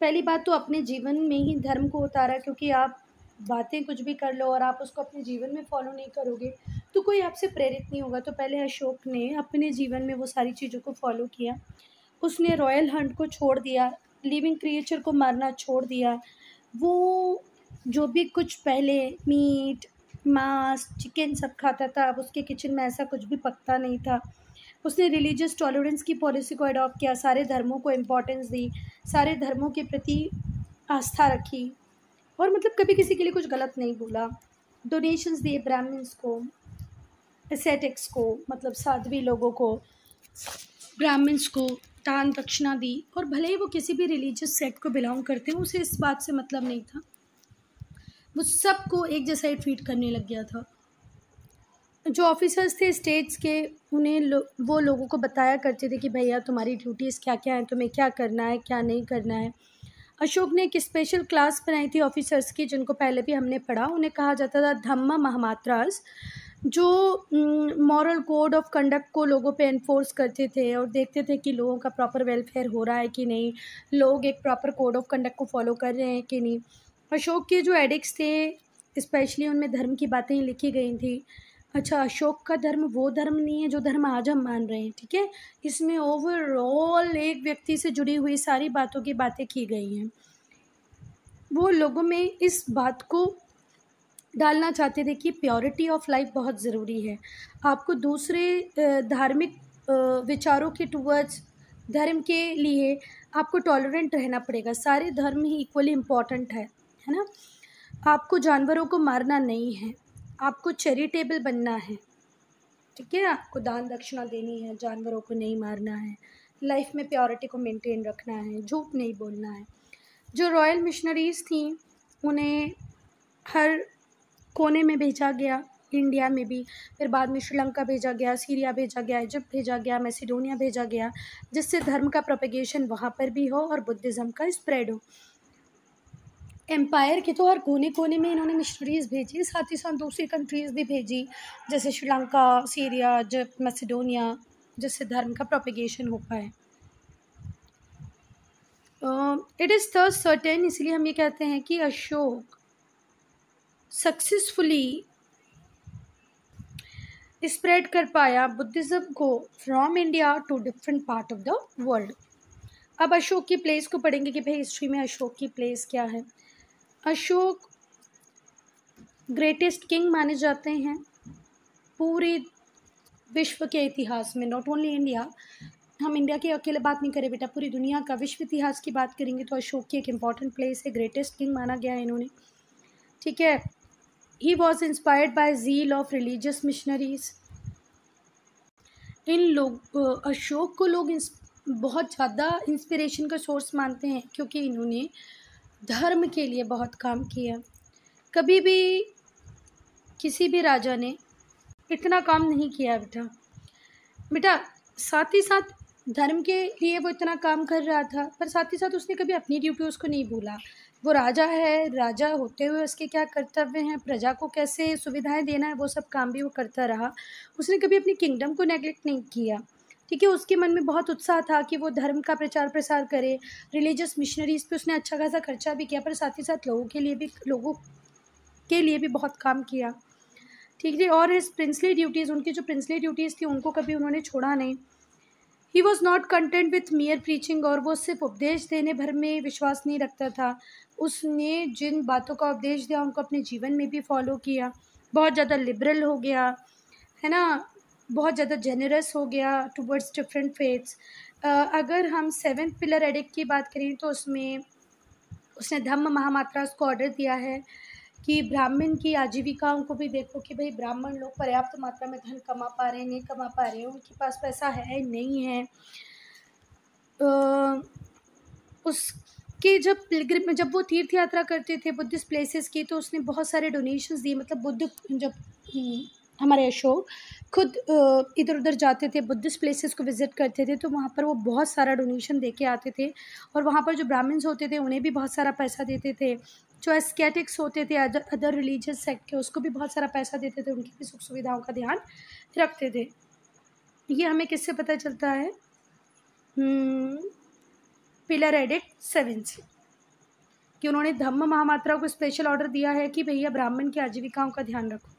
पहली बात तो अपने जीवन में ही धर्म को उतारा, क्योंकि आप बातें कुछ भी कर लो और आप उसको अपने जीवन में फॉलो नहीं करोगे तो कोई आपसे प्रेरित नहीं होगा। तो पहले अशोक ने अपने जीवन में वो सारी चीज़ों को फॉलो किया। उसने रॉयल हंट को छोड़ दिया, लिविंग क्रिएचर को मारना छोड़ दिया। वो जो भी कुछ पहले मीट, मांस, चिकन सब खाता था, अब उसके किचन में ऐसा कुछ भी पकता नहीं था। उसने रिलीजियस टॉलरेंस की पॉलिसी को अडॉप्ट किया, सारे धर्मों को इम्पोर्टेंस दी, सारे धर्मों के प्रति आस्था रखी। और मतलब कभी किसी के लिए कुछ गलत नहीं बोला। डोनेशंस दिए ब्राह्मण्स को एसेटिक्स को मतलब साध्वी लोगों को, ब्राह्मण्स को। दान दक्षिणा दी और भले ही वो किसी भी रिलीजियस सेट को बिलोंग करते हैं उसे इस बात से मतलब नहीं था। वो सबको एक जैसा ही ट्रीट करने लग गया था। जो ऑफिसर्स थे स्टेट्स के उन्हें लो, वो लोगों को बताया करते थे कि भैया तुम्हारी ड्यूटीज़ क्या क्या हैं तुम्हें क्या करना है क्या नहीं करना है। अशोक ने एक स्पेशल क्लास बनाई थी ऑफिसर्स की जिनको पहले भी हमने पढ़ा। उन्हें कहा जाता था धम्मा महामात्रास। जो मॉरल कोड ऑफ़ कंडक्ट को लोगों पे इन्फोर्स करते थे और देखते थे कि लोगों का प्रॉपर वेलफेयर हो रहा है कि नहीं, लोग एक प्रॉपर कोड ऑफ़ कंडक्ट को फॉलो कर रहे हैं कि नहीं। अशोक के जो एडिक्स थे स्पेशली उनमें धर्म की बातें लिखी गई थी। अच्छा अशोक का धर्म वो धर्म नहीं है जो धर्म आज हम मान रहे हैं, ठीक है? इसमें ओवरऑल एक व्यक्ति से जुड़ी हुई सारी बातों की बातें की गई हैं। वो लोगों में इस बात को डालना चाहते थे कि प्योरिटी ऑफ़ लाइफ बहुत ज़रूरी है। आपको दूसरे धार्मिक विचारों के टूवर्ड्स धर्म के लिए आपको टॉलरेंट रहना पड़ेगा। सारे धर्म ही इक्वली इंपॉर्टेंट है है ना? आपको जानवरों को मारना नहीं है, आपको चैरिटेबल बनना है, ठीक है? आपको दान दक्षिणा देनी है, जानवरों को नहीं मारना है लाइफ में प्योरिटी को मेंटेन रखना है, झूठ नहीं बोलना है। जो रॉयल मिशनरीज़ थी, उन्हें हर कोने में भेजा गया, इंडिया में भी। फिर बाद में श्रीलंका भेजा गया, सीरिया भेजा गया, इजिप्ट भेजा गया, मैसिडोनिया भेजा गया, जिससे धर्म का प्रोपेगेशन वहाँ पर भी हो और बुद्धिज़्म का स्प्रेड हो। एम्पायर के तो हर कोने कोने में इन्होंने मिशनरीज़ भेजी, साथ ही साथ दूसरी कंट्रीज़ भी भेजी, जैसे श्रीलंका, सीरिया, इजिप्ट, मैसिडोनिया, जिससे धर्म का प्रोपेगेशन हो पाए। इट इज़ थर्ड सर्टेन इसलिए हम ये कहते हैं कि अशोक सक्सेसफुली स्प्रेड कर पाया बुद्धिज़्म को from India to different part of the world अब अशोक की प्लेस को पढ़ेंगे कि भाई हिस्ट्री में अशोक की प्लेस क्या है। अशोक ग्रेटेस्ट किंग माने जाते हैं। पूरे विश्व के इतिहास में नॉट ओनली इंडिया हम इंडिया की अकेले बात नहीं करें बेटा, पूरी दुनिया का विश्व इतिहास की बात करेंगे तो अशोक की एक इंपॉर्टेंट प्लेस है ग्रेटेस्ट किंग माना गया है इन्होंने। ठीक है? He was inspired by zeal of religious missionaries इन लोग अशोक को लोग बहुत ज़्यादा इंस्पिरेशन का सोर्स मानते हैं, क्योंकि इन्होंने धर्म के लिए बहुत काम किया। कभी भी किसी भी राजा ने इतना काम नहीं किया बेटा। बेटा, साथ ही साथ धर्म के लिए वो इतना काम कर रहा था, पर साथ ही साथ उसने कभी अपनी ड्यूटी उसको नहीं भूला। वो राजा है, राजा होते हुए उसके क्या कर्तव्य हैं, प्रजा को कैसे सुविधाएँ देना है, वो सब काम भी वो करता रहा। उसने कभी अपनी किंगडम को नेगलेक्ट नहीं किया। ठीक है, उसके मन में बहुत उत्साह था कि वो धर्म का प्रचार प्रसार करे रिलीजियस मिशनरीज़ पे उसने अच्छा खासा खर्चा भी किया, पर साथ ही साथ लोगों के लिए भी, लोगों के लिए भी बहुत काम किया। ठीक है, और इस प्रिंसली ड्यूटीज़ उनकी जो प्रिंसली ड्यूटीज़ थी, उनको कभी उन्होंने छोड़ा नहीं। He was not content with mere preaching और वो सिर्फ़ उपदेश देने भर में विश्वास नहीं रखता था। उसने जिन बातों का उपदेश दिया, उनको अपने जीवन में भी फॉलो किया। बहुत ज़्यादा लिबरल हो गया, है ना? बहुत ज़्यादा जेनरस हो गया टूवर्ड्स डिफरेंट फेथ्स अगर हम सेवेंथ पिलर एडिक्ट की बात करें तो उसमें, उसने धम्म महामात्रा उसको ऑर्डर दिया है। कि ब्राह्मण की आजीविकाओं को भी देखो कि भाई ब्राह्मण लोग पर्याप्त मात्रा में धन कमा पा रहे हैं नहीं कमा पा रहे हैं उनके पास पैसा है नहीं है। उसके जब पिलग्रिम जब वो तीर्थ यात्रा करते थे बुद्धिस्ट प्लेसेस की तो उसने बहुत सारे डोनेशंस दिए मतलब बुद्ध जब हम्म, हमारे अशोक खुद इधर उधर जाते थे बुद्धिस्ट प्लेसेस को विज़िट करते थे तो वहाँ पर वो बहुत सारा डोनेशन दे के आते थे। और वहाँ पर जो ब्राह्मण्स होते थे उन्हें भी बहुत सारा पैसा देते थे। जो एस्केटिक्स होते थे अदर रिलीजियस सेक्ट के, उसको भी बहुत सारा पैसा देते थे, उनकी भी सुख सुविधाओं का ध्यान रखते थे। ये हमें किससे पता चलता है? पिलर एडिक्ट सेवन से, कि उन्होंने धम्म महामात्रा को स्पेशल ऑर्डर दिया है कि भैया ब्राह्मण की आजीविकाओं का ध्यान रखो।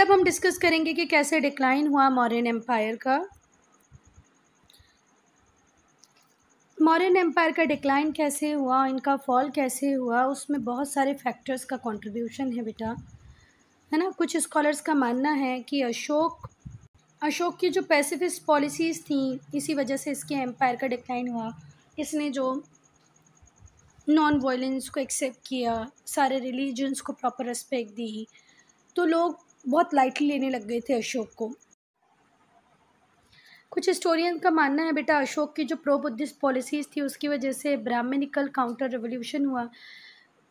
अब हम डिस्कस करेंगे कि कैसे डिक्लाइन हुआ मौर्यन एम्पायर का। मॉडर्न एम्पायर का डिक्लाइन कैसे हुआ, इनका फॉल कैसे हुआ, उसमें बहुत सारे फैक्टर्स का कंट्रीब्यूशन है बेटा। है ना? कुछ स्कॉलर्स का मानना है कि अशोक अशोक की जो पैसिफिस्ट पॉलिसीज़ थी, इसी वजह से इसके एम्पायर का डिक्लाइन हुआ। इसने जो नॉन वायलेंस को एक्सेप्ट किया, सारे रिलीजन्स को प्रॉपर रिस्पेक्ट दी तो लोग बहुत लाइटली लेने लग गए थे अशोक को। कुछ हिस्टोरियन का मानना है, बेटा अशोक की जो प्रो बुद्धिस्ट पॉलिसीज़ थी, उसकी वजह से ब्राह्मणिकल काउंटर रेवोल्यूशन हुआ।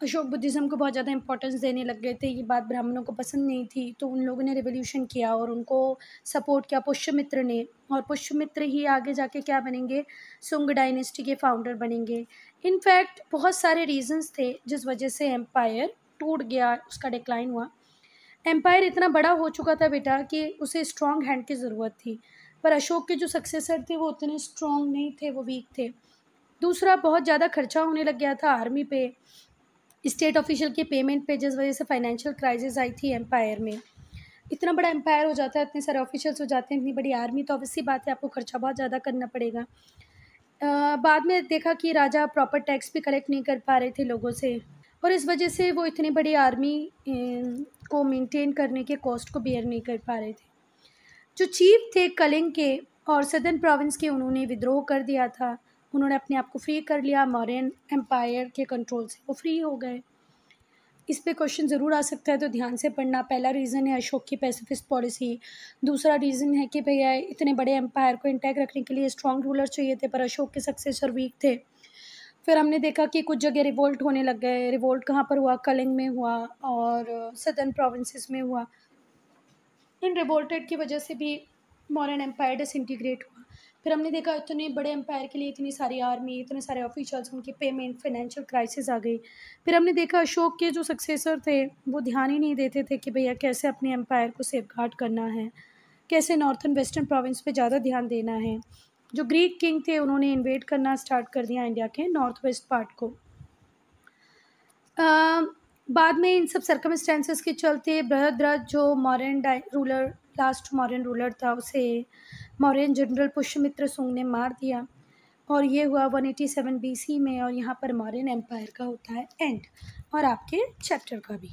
अशोक बुद्धिज़्म को बहुत ज़्यादा इंपॉर्टेंस देने लग गए थे, ये बात ब्राह्मणों को पसंद नहीं थी तो उन लोगों ने रेवोल्यूशन किया और उनको सपोर्ट किया पुष्यमित्र ने। और पुष्यमित्र ही आगे जाके क्या बनेंगे? सुंग डायनेस्टी के फाउंडर बनेंगे। इनफैक्ट बहुत सारे रीजंस थे, जिस वजह से एम्पायर टूट गया, उसका डिक्लाइन हुआ। एम्पायर इतना बड़ा हो चुका था बेटा कि उसे स्ट्रॉन्ग हैंड की ज़रूरत थी। पर अशोक के जो सक्सेसर थे वो उतने स्ट्रॉन्ग नहीं थे वो वीक थे। दूसरा बहुत ज़्यादा खर्चा होने लग गया था आर्मी पे स्टेट ऑफिशियल के पेमेंट पे जिस वजह से फाइनेंशियल क्राइसिस आई थी एम्पायर में। इतना बड़ा एम्पायर हो जाता है इतने सारे ऑफिशियल्स हो जाते हैं इतनी बड़ी आर्मी तो ऑब्वियसली बात है आपको खर्चा बहुत ज़्यादा करना पड़ेगा। आ, बाद में देखा कि राजा प्रॉपर टैक्स भी कलेक्ट नहीं कर पा रहे थे लोगों से और इस वजह से वो इतनी बड़ी आर्मी को मेंटेन करने के कॉस्ट को बेयर नहीं कर पा रहे थे। जो चीफ थे कलिंग के और सदर्न प्रोविंस के, उन्होंने विद्रोह कर दिया था। उन्होंने अपने आप को फ्री कर लिया। मॉरियन एम्पायर के कंट्रोल से वो फ्री हो गए। इस पर क्वेश्चन ज़रूर आ सकता है तो ध्यान से पढ़ना। पहला रीज़न है अशोक की पैसिफिस्ट पॉलिसी दूसरा रीज़न है कि भैया, इतने बड़े एम्पायर को इंटैक्ट रखने के लिए स्ट्रॉन्ग रूलर चाहिए थे, पर अशोक के सक्सेसर वीक थे। फिर हमने देखा कि कुछ जगह रिवोल्ट होने लग गए। रिवोल्ट कहाँ पर हुआ? कलिंग में हुआ और सदर्न प्रोविंसेस में हुआ। इन रिवोल्टेड की वजह से भी मॉडर्न एम्पायर डिसइंटीग्रेट हुआ। फिर हमने देखा इतने बड़े एम्पायर के लिए इतनी सारी आर्मी इतने सारे ऑफिशियल्स उनकी पेमेंट फाइनेंशियल क्राइसिस आ गई। फिर हमने देखा अशोक के जो सक्सेसर थे वो ध्यान ही नहीं देते थे कि भैया कैसे अपने एम्पायर को सेफ़ गार्ड करना है। कैसे नॉर्थन वेस्टर्न प्रोविंस पे ज़्यादा ध्यान देना है। जो ग्रीक किंग थे उन्होंने इन्वेट करना स्टार्ट कर दिया इंडिया के नॉर्थ वेस्ट पार्ट को। आ, बाद में इन सब सर्कमस्टेंसेस के चलते बृहद्रथ जो Mauryan ruler last Mauryan ruler था, उसे मॉरन जनरल पुष्यमित्र सुंग ने मार दिया। और ये हुआ 187 बीसी में और यहाँ पर मॉरन एम्पायर का होता है एंड और आपके चैप्टर का भी।